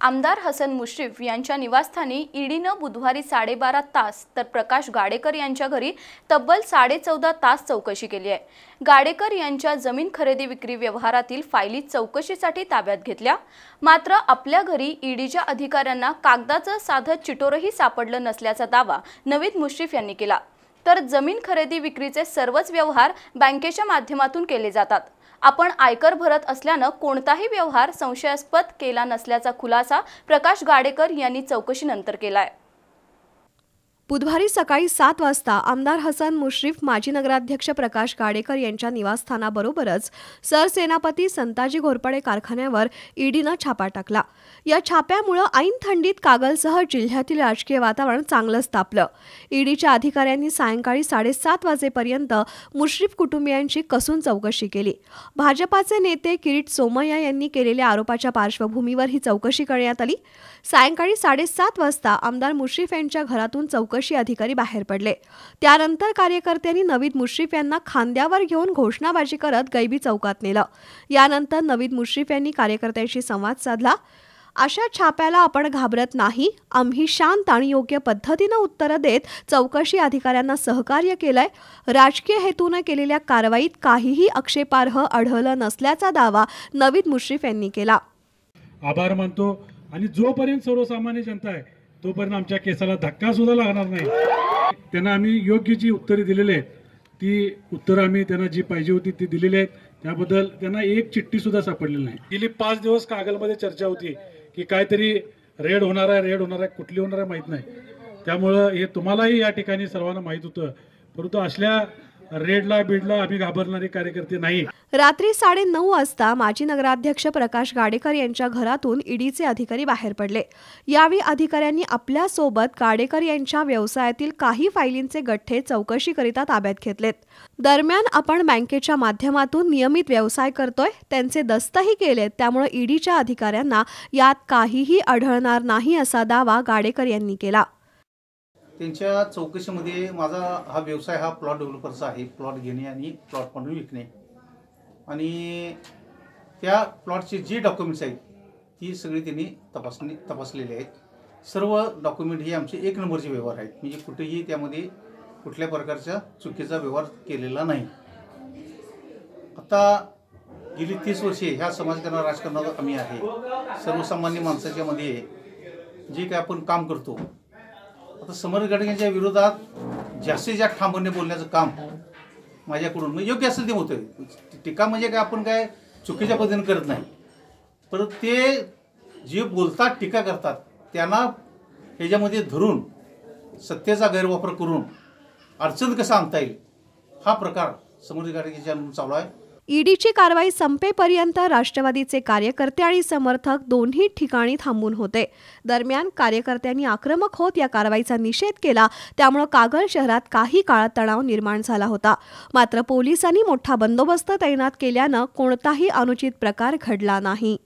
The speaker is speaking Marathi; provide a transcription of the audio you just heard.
आमदार हसन मुश्रीफ यांच्या निवासस्थानी ईडीनं बुधवारी साडेबारा तास तर प्रकाश गाडेकर यांच्या घरी तब्बल साडेचौदा तास चौकशी केली आहे. गाडेकर यांच्या जमीन खरेदी विक्री व्यवहारातील फायली चौकशीसाठी ताब्यात घेतल्या. मात्र आपल्या घरी ईडीच्या अधिकाऱ्यांना कागदाचं साधं चिटोरही सापडलं नसल्याचा दावा नवीद मुश्रीफ यांनी केला. तर जमीन खरेदी विक्रीचे सर्वच व्यवहार बँकेच्या माध्यमातून केले जातात. आपण आयकर भरत असल्यानं कोणताही व्यवहार संशयास्पद केला नसल्याचा खुलासा प्रकाश गाडेकर यांनी चौकशीनंतर केलाय. बुधवारी सकाळी सात वाजता आमदार हसन मुश्रीफ माजी नगराध्यक्ष प्रकाश गाडेकर यांच्या निवासस्थानाबरोबरच सरसेनापती संताजी घोरपडे कारखान्यावर ईडीनं छापा टाकला. या छाप्यामुळं ऐन थंडीत कागलसह जिल्ह्यातील राजकीय वातावरण चांगलंच तापलं ईडीच्या अधिकाऱ्यांनी सायंकाळी साडेसात वाजेपर्यंत मुश्रीफ कुटुंबियांची कसून चौकशी केली. भाजपाचे नेते किरीट सोमय्या यांनी केलेल्या आरोपाच्या पार्श्वभूमीवर ही चौकशी करण्यात आली. सायंकाळी साडेसात वाजता आमदार मुश्रीफ यांच्या घरातून चौकशी अधिकारी बाहेर पडले. त्यानंतर कार्यकर्त्यांनी नवीद मुश्रीफ यांना खांद्यावर घेऊन घोषणाबाजी करत गैबी चौकात नेलं. यानंतर नवीद मुश्रीफ यांनी कार्यकर्त्यांशी संवाद साधला. अशा छाप्याला आपण घाबरत नाही. आम्ही शांत आणि योग्य पद्धतीनं उत्तरं देत चौकशी अधिकाऱ्यांना सहकार्य केलंय. राजकीय हेतूनं केलेल्या कारवाईत काहीही आक्षेपार्ह आढळलं नसल्याचा दावा नवीद मुश्रीफ यांनी केला. आभार मानतो आणि जोपर्यंत सर्वसामान्य जनता आहे तोपर्यंत आमच्या केसाला धक्का सुद्धा लागणार नाही. त्यांना आम्ही योग्य जी उत्तरे दिलेली आहेत ती उत्तरं आम्ही त्यांना जी पाहिजे होती ती दिलेली आहेत. त्याबद्दल त्यांना एक चिठ्ठी सुद्धा सापडलेली नाही. गेली पाच दिवस कागलमध्ये चर्चा होती की काहीतरी रेड होणार आहे रेड होणार आहे कुठली होणार आहे माहीत नाही. त्यामुळं हे तुम्हालाही या ठिकाणी सर्वांना माहीत होतं. परंतु असल्या रेडला बिडला आम्ही घाबरणारे कार्यकर्ते नाही. रात्री साडे नऊ वाजता माजी नगराध्यक्ष प्रकाश गाडेकर यांच्या घरातून ईडीचे अधिकारी बाहेर पडले. यावेळी अधिकाऱ्यांनी आपल्यासोबत गाडेकर यांच्या व्यवसायातील काही फायलींचे गठ्ठे चौकशीकरिता ताब्यात घेतलेत. दरम्यान आपण बँकेच्या माध्यमातून नियमित व्यवसाय करतोय त्यांचे दस्तही केलेत त्यामुळे ईडीच्या अधिकाऱ्यांना यात काहीही आढळणार नाही असा दावा गाडेकर यांनी केला. त्यांच्या चौकशीमध्ये माझा हा व्यवसाय हा प्लॉट डेव्हलपरचा आहे. प्लॉट घेणे आणि प्लॉट म्हणून विकणे. आणि त्या प्लॉटचे जे डॉक्युमेंट्स आहेत ती सगळी त्यांनी तपासणी तपासलेली आहेत. सर्व डॉक्युमेंट हे आमचे एक नंबरचे व्यवहार आहेत. म्हणजे कुठेही त्यामध्ये कुठल्या प्रकारचा चुकीचा व्यवहार केलेला नाही. आता गेली तीस वर्षे ह्या समाजकारण राजकारणात आम्ही आहे. सर्वसामान्य माणसाच्यामध्ये जे काय आपण काम करतो आता समर गडगेंच्या विरोधात जास्तीत जास्त ठामपणे बोलण्याचं काम माझ्याकडून म्हणजे योग्य असेल ते होतं टीका म्हणजे काय आपण काय चुकीच्या पद्धतीने करत नाही. परत ते जे बोलतात टीका करतात त्यांना ह्याच्यामध्ये धरून सत्तेचा गैरवापर करून अडचण कसा आणता येईल हा प्रकार समर गाडगेच्या चालू आहे. ईडीची कारवाई संपेपर्यंत राष्ट्रवादीचे कार्यकर्ते आणि समर्थक दोन्ही ठिकाणी थांबून होते. दरम्यान कार्यकर्त्यांनी आक्रमक होत या कारवाईचा निषेध केला. त्यामुळे कागल शहरात काही काळ तणाव निर्माण झाला होता. मात्र पोलिसांनी मोठा बंदोबस्त तैनात केल्यानं कोणताही अनुचित प्रकार घडला नाही.